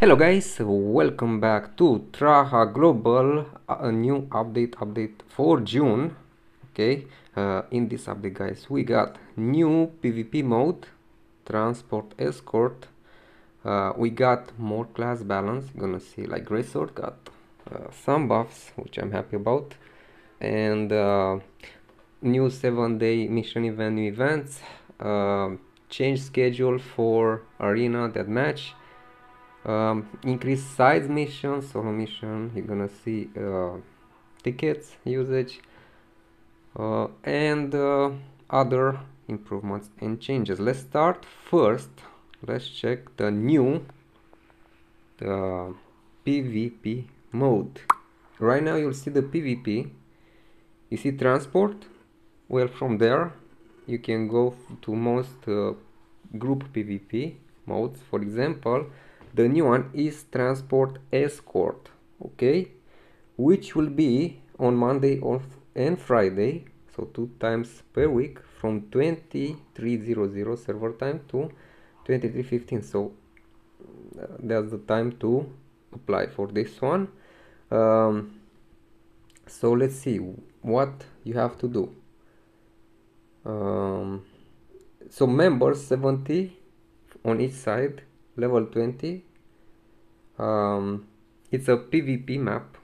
Hello guys, welcome back to Traha Global, a new update, update for June. Okay, uh, in this update guys, we got new PvP mode, Transport Escort. Uh, we got more class balance, gonna see like Greatsword got uh, some buffs, which I'm happy about. And uh, new 7 day mission event, new events, uh, change schedule for Arena Deathmatch um, increase side mission solo mission. You're gonna see uh, tickets usage uh, and uh, other improvements and changes. Let's start first. Let's check the new the PvP mode. Right now you'll see the PvP you see transport? Well from there you can go to most uh, group PvP modes. For example the new one is transport escort okay? Which will be on monday and friday so two times per week from 2300 server time to 2315 so uh, that's the time to apply for this one. Um, so let's see what you have to do. Um, so members 70 on each side level 20 um, it's a PvP map.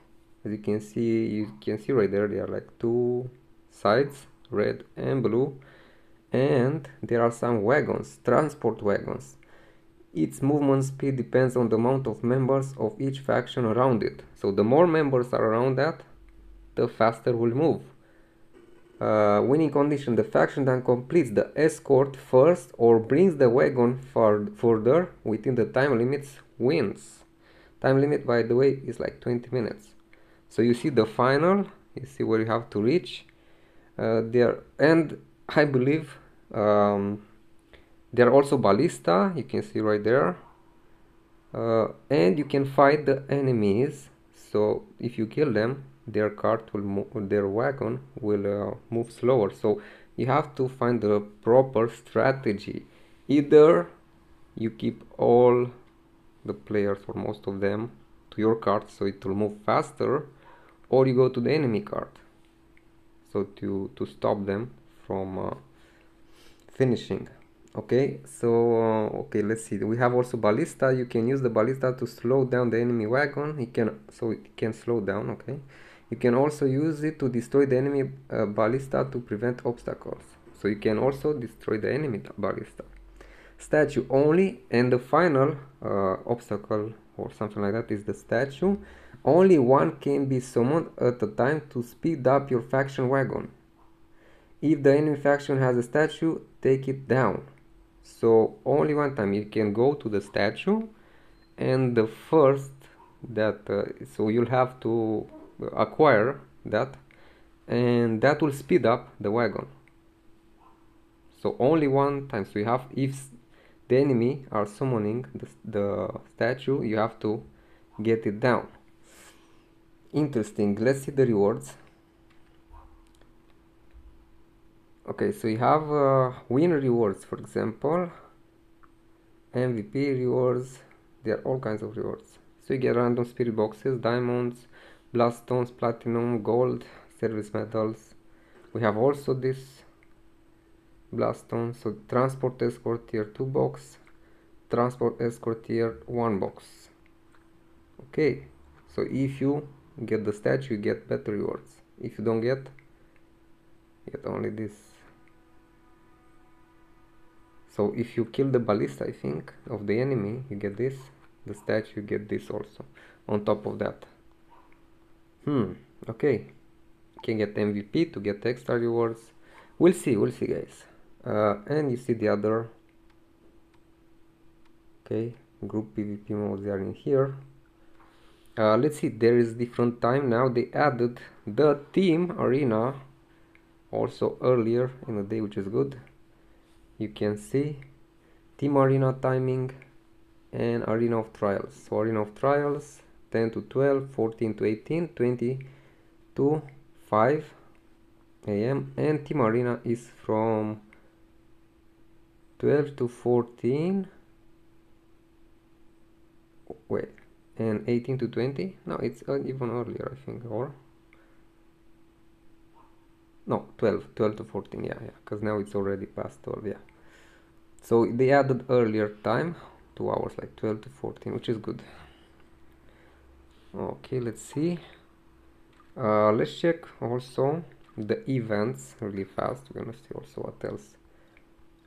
As you can see you can see right there there are like two sides red and blue. And there are some wagons transport wagons. Its movement speed depends on the amount of members of each faction around it. So the more members are around that the faster will move uh, winning condition the faction then completes the escort first or brings the wagon far further within the time limits wins. Time limit by the way is like 20 minutes. So you see the final you see where you have to reach. Uh, there and I believe um, there are also ballista you can see right there. Uh, and you can fight the enemies. So if you kill them their cart will move their wagon will uh, move slower. So you have to find the proper strategy. Either you keep all the players or most of them to your cart so it will move faster or you go to the enemy cart so to to stop them from uh, finishing. Okay? So uh, okay let's see. We have also ballista. You can use the ballista to slow down the enemy wagon. It can so it can slow down okay you can also use it to destroy the enemy uh, ballista to prevent obstacles. So you can also destroy the enemy ballista. Statue only and the final uh, obstacle or something like that is the statue. Only one can be summoned at a time to speed up your faction wagon. If the enemy faction has a statue, take it down. So only one time you can go to the statue and the first that uh, so you'll have to acquire that and that will speed up the wagon. So only one time so you have if the enemy are summoning the, the statue you have to get it down. Interesting. Let's see the rewards. Okay so you have uh, win rewards for example. Mvp rewards. There are all kinds of rewards. So you get random spirit boxes diamonds stones, platinum, gold, service medals. We have also this Bloodstone, so Transport Escort Tier 2 box, Transport Escort Tier 1 box. Okay, so if you get the statue, you get better rewards. If you don't get, get only this. So if you kill the ballista, I think, of the enemy, you get this. The statue, you get this also, on top of that. Hmm, okay. Can get MVP to get extra rewards. We'll see, we'll see guys. Uh, and you see the other okay group pvp modes are in here uh, let's see there is different time now they added the team arena also earlier in the day which is good you can see team arena timing and arena of trials so arena of trials 10 to 12 14 to 18 20 to 5 a.m and team arena is from 12 to 14 wait and 18 to 20 no it's uh, even earlier I think or? No 12 12 to 14 yeah yeah because now it's already past 12 yeah. So they added earlier time two hours like 12 to 14 which is good okay let's see. Uh, let's check also the events really fast. We're gonna see also what else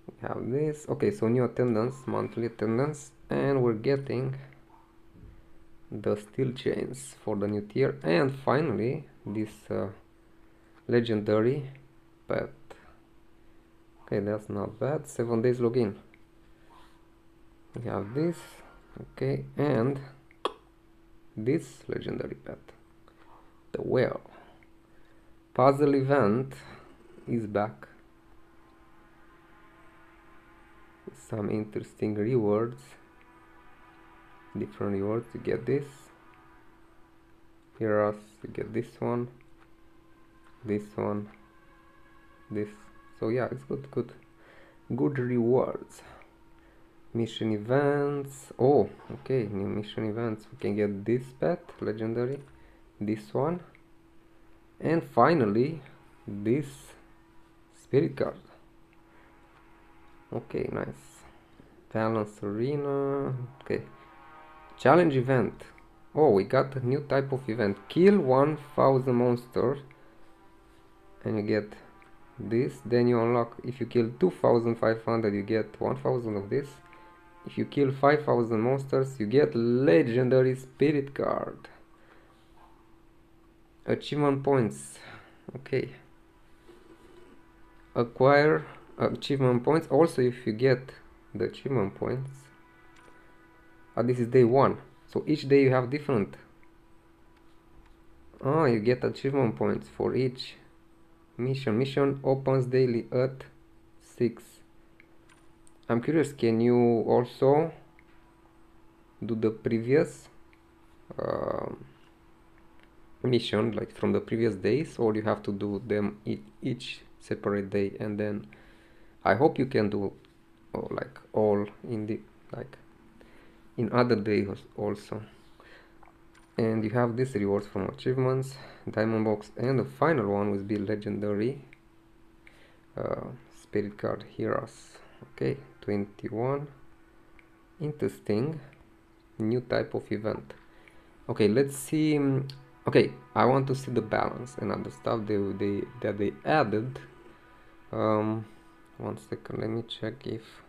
we have this. Okay so new attendance monthly attendance and we're getting the steel chains for the new tier. And finally this uh, legendary pet. Okay that's not bad. Seven days login. We have this. Okay and this legendary pet the whale puzzle event is back. Some interesting rewards. Different rewards to get this. Here us you get this one. This one. This. So yeah it's good good. Good rewards mission events. Oh okay new mission events. We can get this pet legendary. This one. And finally this spirit card. Okay nice. Balance arena. Okay. Challenge event. Oh we got a new type of event. Kill 1000 monsters and you get this. Then you unlock if you kill 2500 you get 1000 of this if you kill 5000 monsters you get legendary spirit card. Achievement points. Okay. Acquire achievement points. Also if you get the achievement points. Ah, this is day one. So each day you have different. Oh you get achievement points for each mission. Mission opens daily at 6 I'm curious can you also do the previous uh, mission like from the previous days or you have to do them each separate day and then I hope you can do oh, like all in the like in other days also. And you have these rewards from achievements diamond box and the final one will be legendary uh, spirit card heroes. Okay 21 interesting new type of event. Okay let's see um, okay I want to see the balance and other stuff they, they that they added. Um, one second let me check if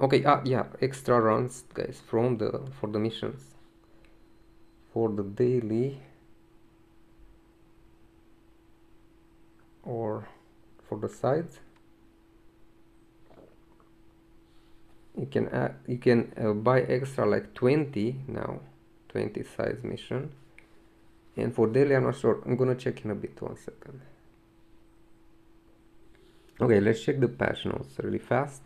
okay ah yeah extra runs guys from the for the missions. For the daily. Or for the sides you can add, you can uh, buy extra like 20 now 20 side mission. And for daily I'm not sure. I'm gonna check in a bit one second. Okay let's check the patch notes really fast.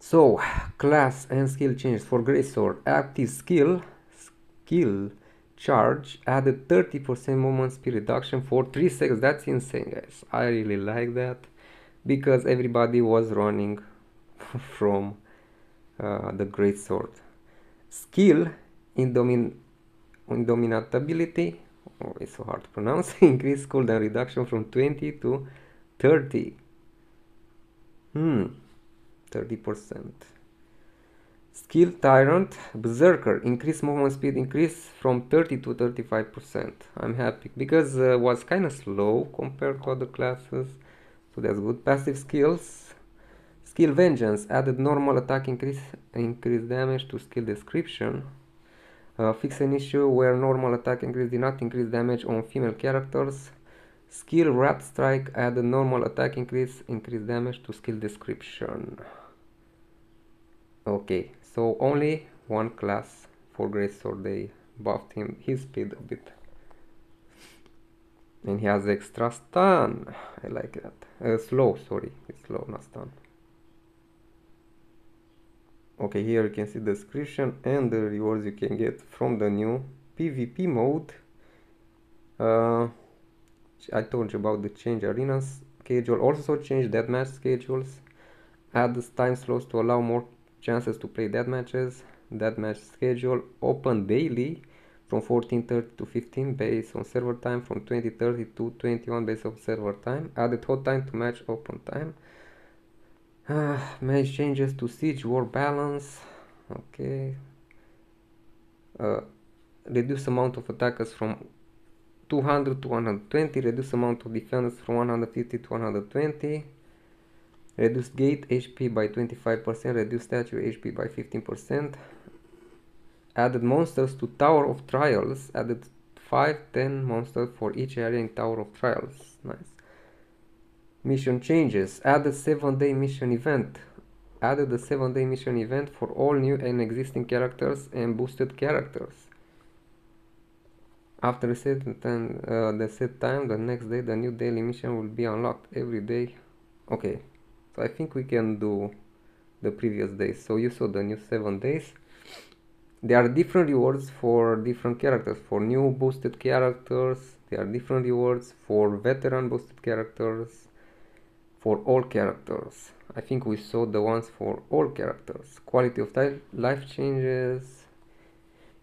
So class and skill changes. For greatsword active skill skill charge added 30% movement speed reduction for 3 seconds. That's insane guys. I really like that because everybody was running from uh, the greatsword skill Indomin indomitability oh, it's so hard to pronounce increase cooldown reduction from 20 to 30 hmm 30% skill tyrant berserker increase movement speed increase from 30 to 35% i'm happy because uh, was kind of slow compared to other classes so that's good. Passive skills skill vengeance added normal attack increase increase damage to skill description uh, fix an issue where normal attack increase did not increase damage on female characters. Skill Rat Strike added normal attack increase, increase damage to skill description. Okay, so only one class for Greatsword, they buffed him his speed a bit. And he has extra stun, I like that. Uh, slow, sorry, it's slow, not stun okay here you can see the description and the rewards you can get from the new PvP mode. Uh, I told you about the change arenas schedule. Also change deathmatch schedules. Add time slots to allow more chances to play death matches that match schedule open daily from 14.30 to 15 based on server time from 20.30 to 21 based on server time. Added hot time to match open time uh, changes to siege war balance. Okay. Uh, reduce amount of attackers from 200 to 120 reduce amount of defenders from 150 to 120 reduce gate HP by 25% reduce statue HP by 15% added monsters to Tower of Trials added 5 10 monsters for each area in Tower of Trials. Nice mission changes. Added 7 day mission event. Added a 7 day mission event for all new and existing characters and boosted characters. After the set time, uh, the set time the next day the new daily mission will be unlocked every day. Okay so I think we can do the previous days. So you saw the new 7 days. There are different rewards for different characters. For new boosted characters there are different rewards. For veteran boosted characters for all characters. I think we saw the ones for all characters. Quality of life changes.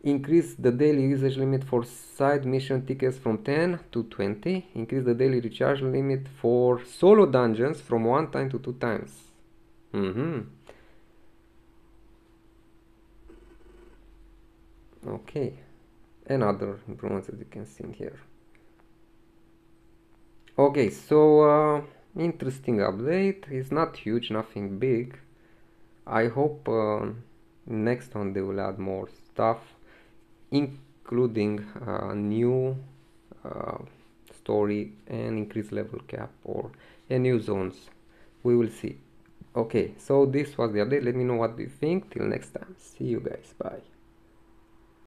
Increase the daily usage limit for side mission tickets from 10 to 20 increase the daily recharge limit for solo dungeons from one time to two times. Mm-hmm. Okay. And other improvements as you can see here. Okay so uh, interesting update. It's not huge nothing big. I hope uh, next one they will add more stuff including a new uh, story and increased level cap or a new zones. We will see. Okay so this was the update. Let me know what you think. Till next time. See you guys. Bye